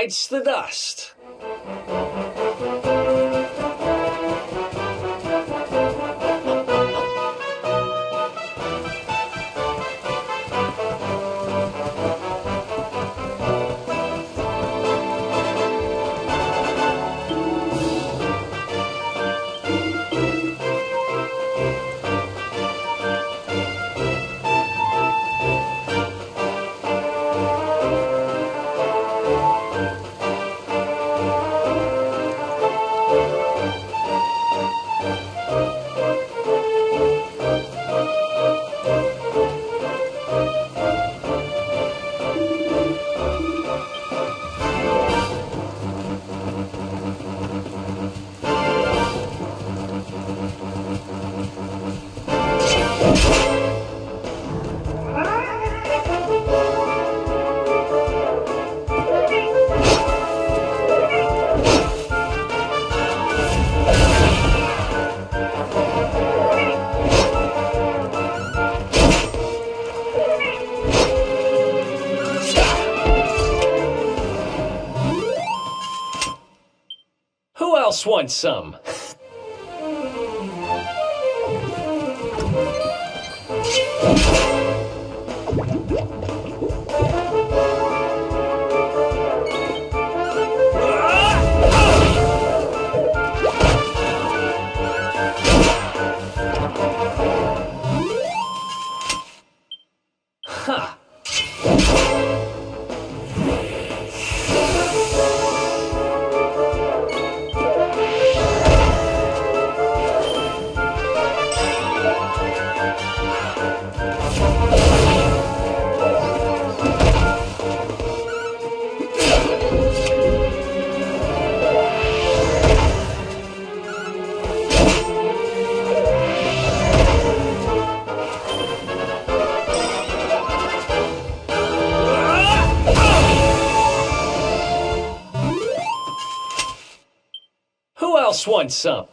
bites the dust. Wants some? Else wants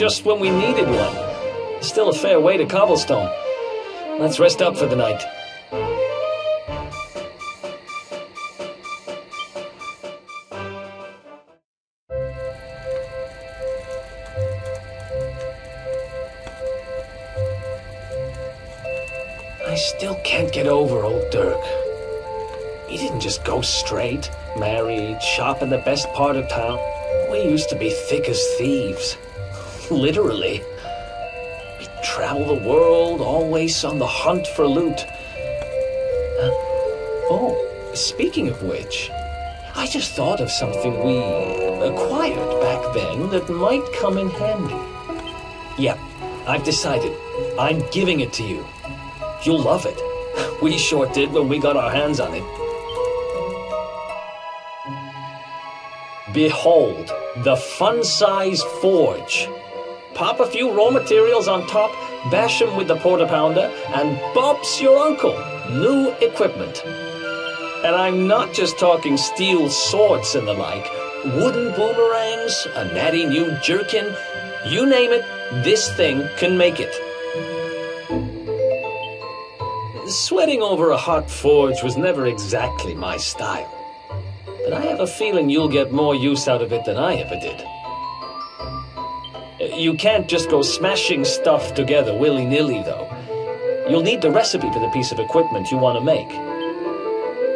just when we needed one. Still a fair way to cobblestone. Let's rest up for the night. I still can't get over old Derk. He didn't just go straight, married, shop in the best part of town. We used to be thick as thieves. Literally. We'd travel the world, always on the hunt for loot. Uh, oh, speaking of which, I just thought of something we acquired back then that might come in handy. Yep, I've decided. I'm giving it to you. You'll love it. We sure did when we got our hands on it. Behold, the fun size forge. Pop a few raw materials on top, bash bash 'em with the porta pounder, and Bob's your uncle. New equipment. And I'm not just talking steel swords and the like. Wooden boomerangs, a natty new jerkin. You name it, this thing can make it. Sweating over a hot forge was never exactly my style. But I have a feeling you'll get more use out of it than I ever did. You can't just go smashing stuff together willy nilly, though. You'll need the recipe for the piece of equipment you want to make.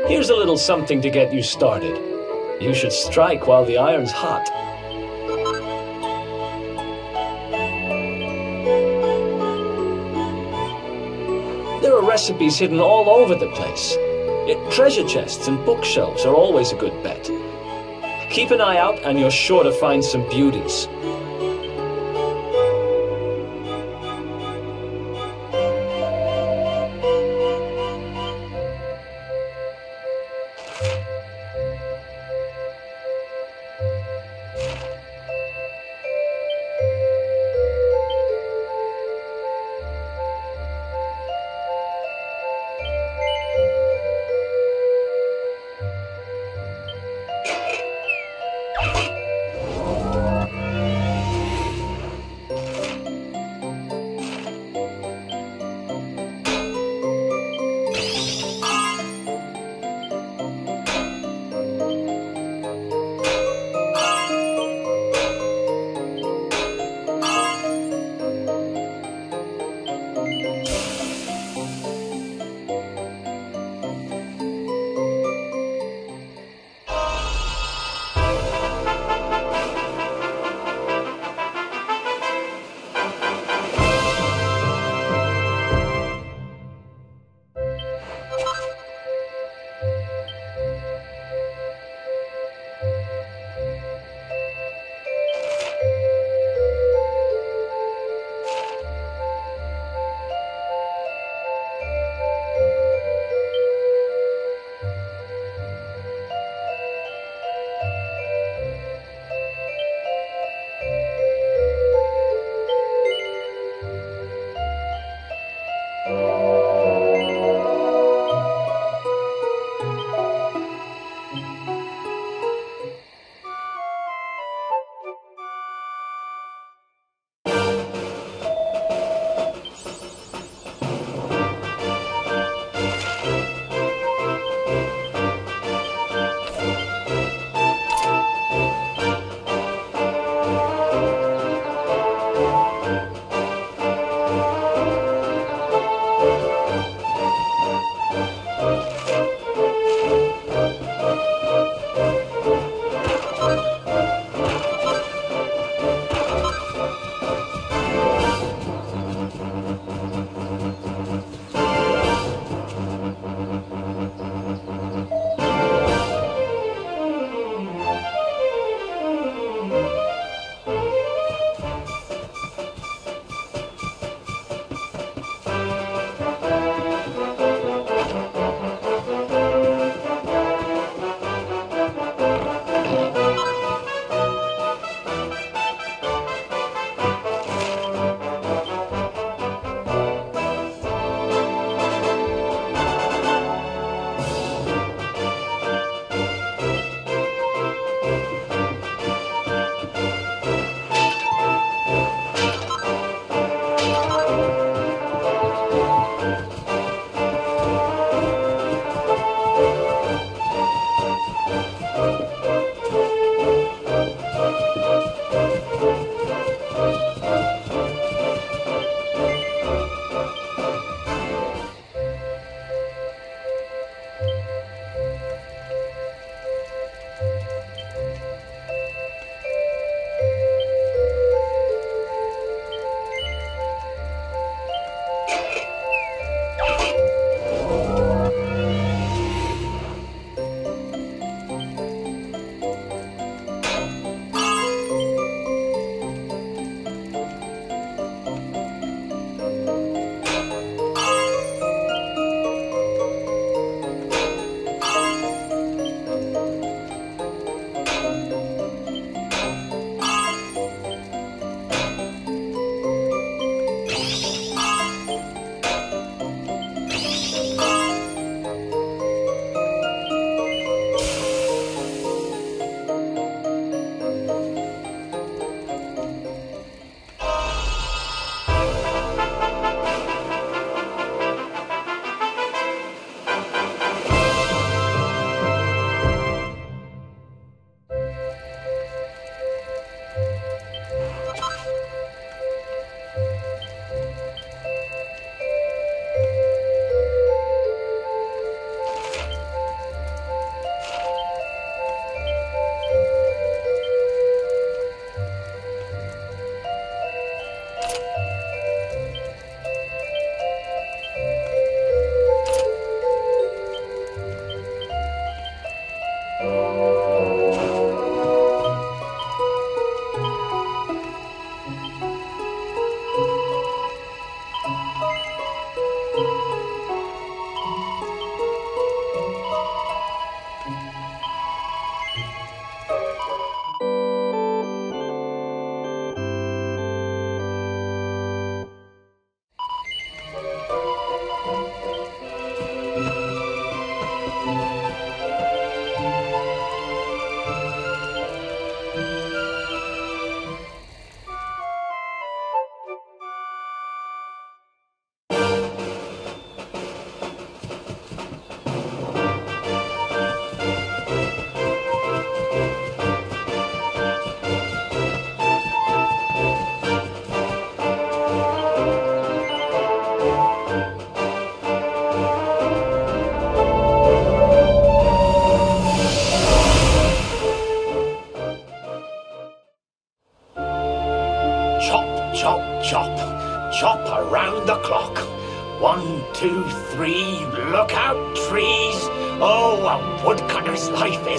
Here's a little something to get you started. You should strike while the iron's hot. There are recipes hidden all over the place. Treasure chests and bookshelves are always a good bet. Keep an eye out, and you're sure to find some beauties.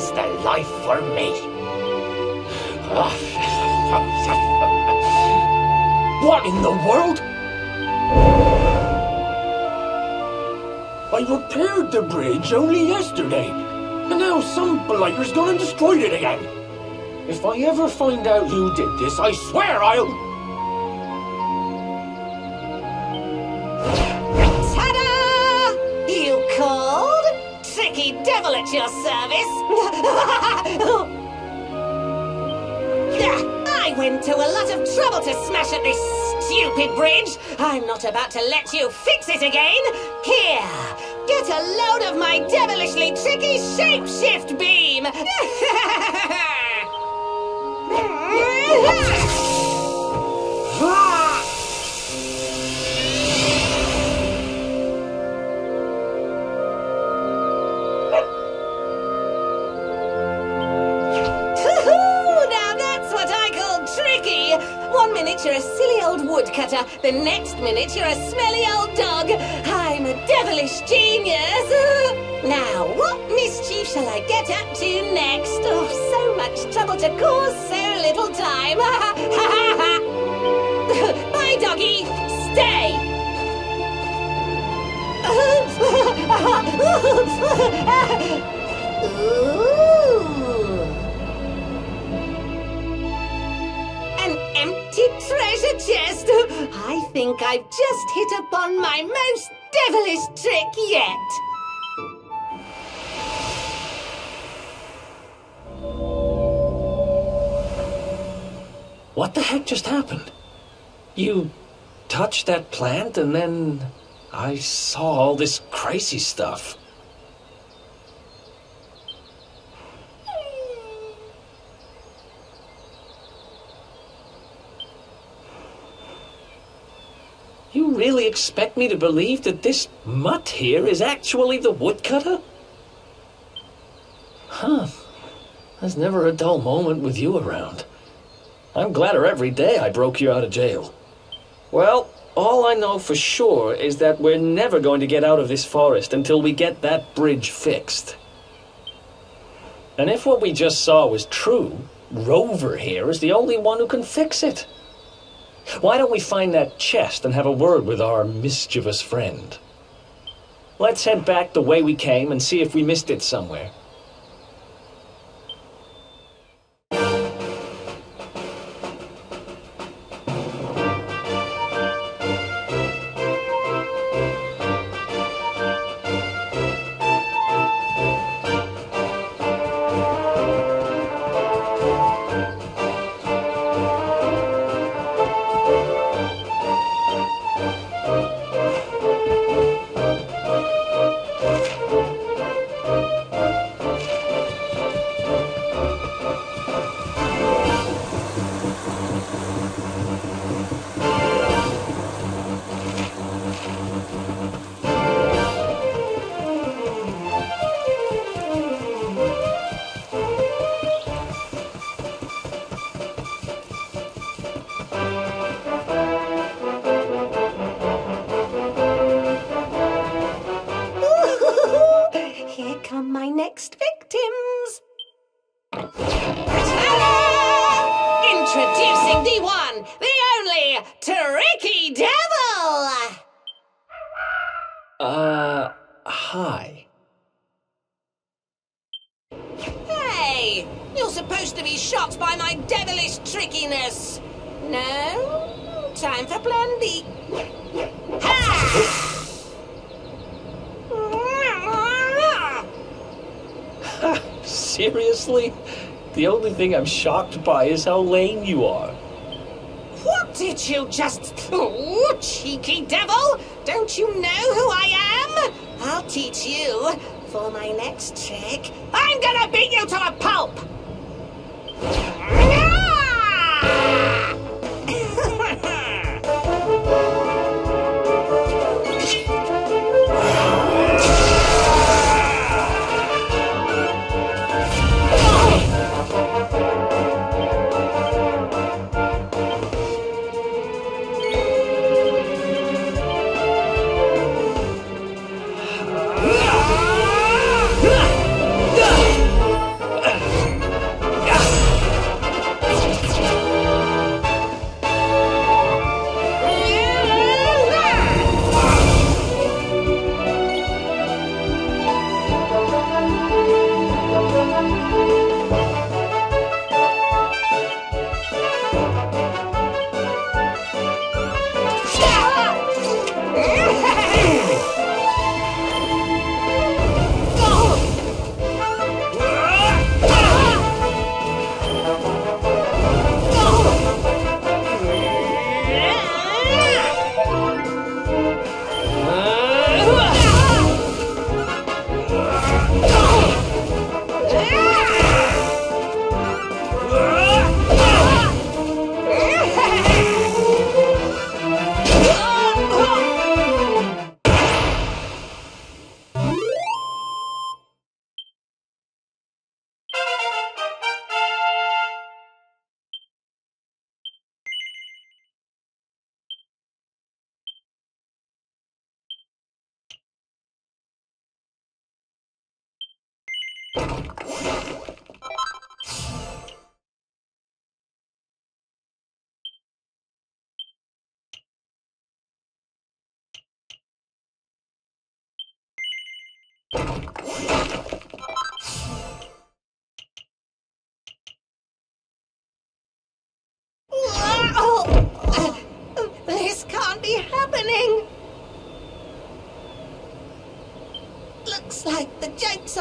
Is the life for me. Ah, what in the world? I repaired the bridge only yesterday, and now some blighter's gone and destroyed it again. If I ever find out who did this, I swear I'll... Tricky devil at your service. I went to a lot of trouble to smash at this stupid bridge. I'm not about to let you fix it again. Here, get a load of my devilishly tricky shapeshift beam. the next minute you're a smelly old dog. I'm a devilish genius. Now, what mischief shall I get up to next? Oh, so much trouble to cause so little time. Bye, doggy. Stay. Ooh. Treasure chest! I think I've just hit upon my most devilish trick yet! What the heck just happened? You touched that plant and then I saw all this crazy stuff. Really expect me to believe that this mutt here is actually the woodcutter? Huh. There's never a dull moment with you around. I'm gladder every day I broke you out of jail. Well, all I know for sure is that we're never going to get out of this forest until we get that bridge fixed. And if what we just saw was true, Rover here is the only one who can fix it. Why don't we find that chest and have a word with our mischievous friend? Let's head back the way we came and see if we missed it somewhere. Seriously? The only thing I'm shocked by is how lame you are. What did you just... Oh, cheeky devil! Don't you know who I am? I'll teach you. For my next trick, I'm gonna beat you to a pulp!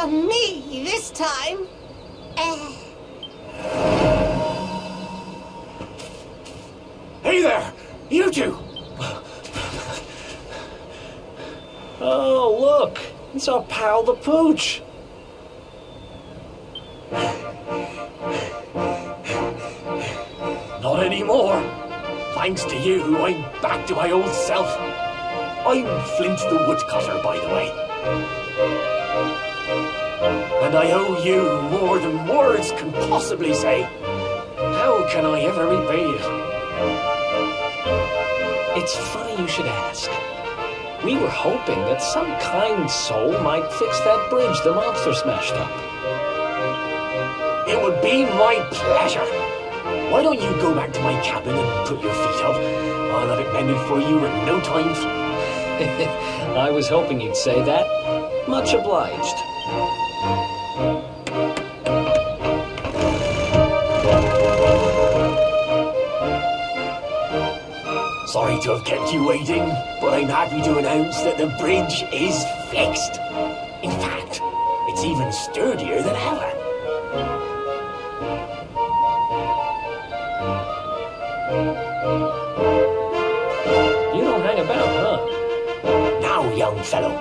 The joke's on me this time. Eh. Hey there! You two! Oh, look! It's our pal the Pooch! Not anymore! Thanks to you, I'm back to my old self. I'm Flint the Woodcutter, by the way. And I owe you more than words can possibly say. How can I ever repay you? It's funny you should ask. We were hoping that some kind soul might fix that bridge the monster smashed up. It would be my pleasure. Why don't you go back to my cabin and put your feet up? I'll have it mended for you in no time. I was hoping you'd say that. Much obliged. Sorry to have kept you waiting, but I'm happy to announce that the bridge is fixed. In fact, it's even sturdier than ever. You don't hang about, huh? Now, young fellow,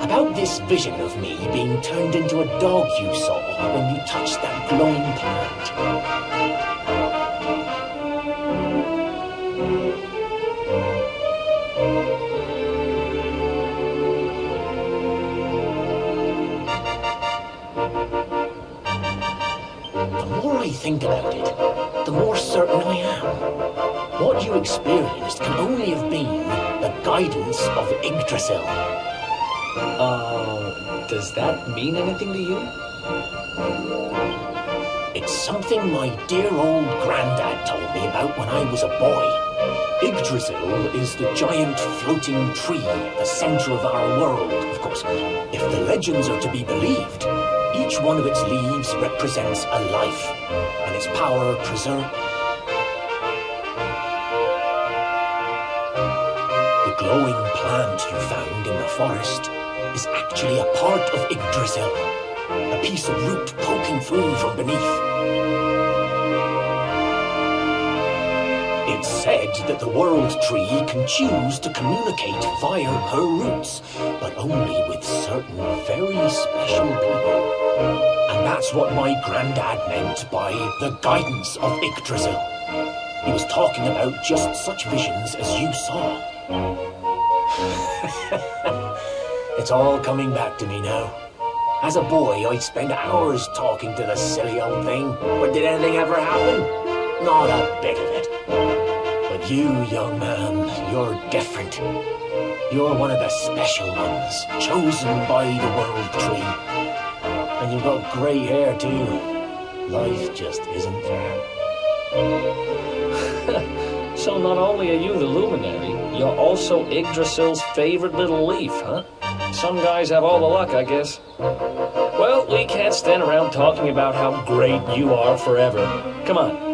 about this vision of me being turned into a dog you saw when you touched that glowing plant. Think about it, the more certain I am. What you experienced can only have been the guidance of Yggdrasil. Uh, does that mean anything to you? It's something my dear old granddad told me about when I was a boy. Yggdrasil is the giant floating tree at the center of our world, of course. If the legends are to be believed, each one of its leaves represents a life, and its power preserve. The glowing plant you found in the forest is actually a part of Yggdrasil, a piece of root poking through from beneath. It's said that the world tree can choose to communicate via her roots, but only with certain very special people. And that's what my granddad meant by the guidance of Yggdrasil. He was talking about just such visions as you saw. it's all coming back to me now. As a boy, I'd spend hours talking to the silly old thing, but did anything ever happen? Not a bit of it. But you, young man, you're different. You're one of the special ones, chosen by the World Tree. And you've got grey hair, too. Life just isn't fair. so not only are you the luminary, you're also Yggdrasil's favorite little leaf, huh? Some guys have all the luck, I guess. Well, we can't stand around talking about how great you are forever. Come on,